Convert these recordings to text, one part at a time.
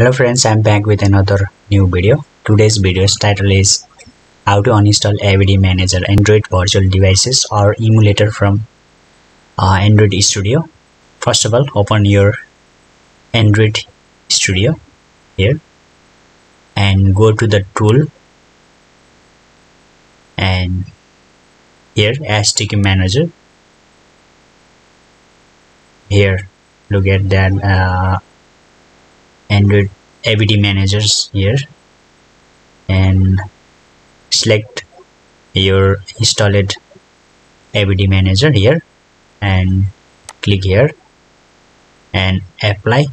hello friends i'm back with another new video. Today's video's title is how to uninstall avd manager android virtual devices or emulator from uh, android studio. First of all open your android studio here and go to the tool and here SDK manager. Here look at that uh, android avd managers here. And select your installed avd manager here and click here and apply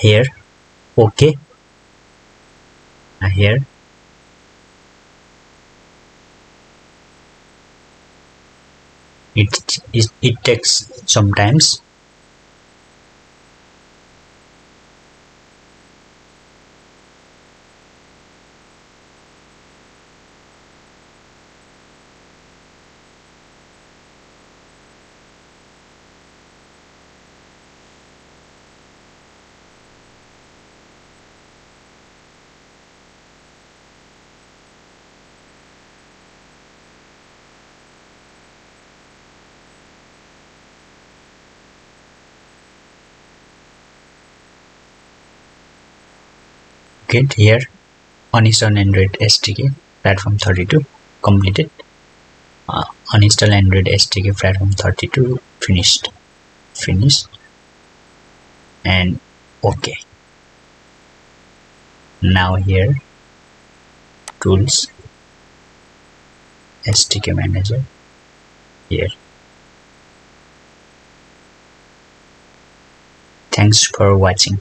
here. Okay here. It, it, it takes sometimes get here. Uninstall android sdk platform 32 completed. Uh, uninstall android sdk platform 32 finished. Finished. And okay. Now here tools. Sdk manager. Here. Thanks for watching